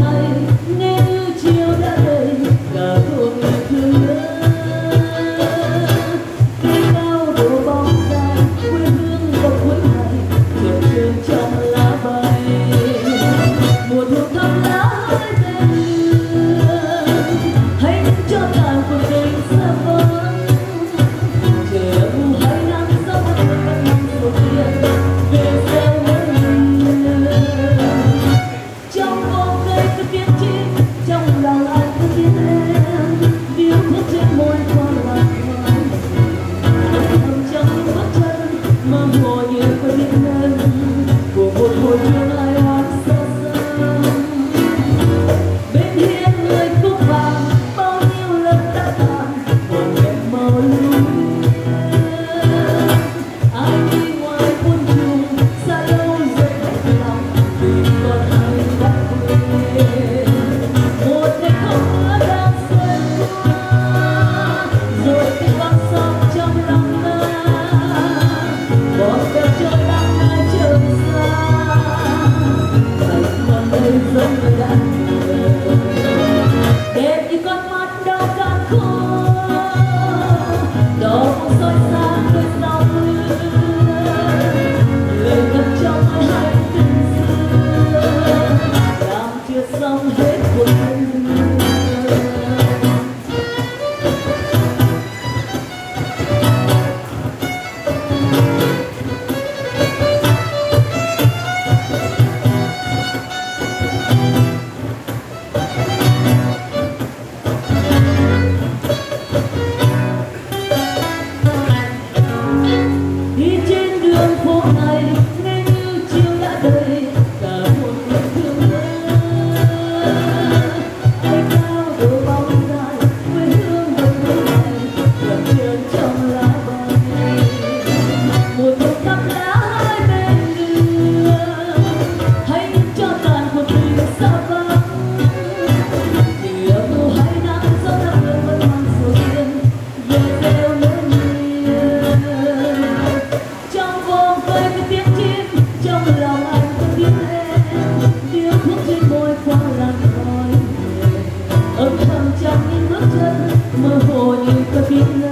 know chẳng những bước chân mơ hồ như tôi biết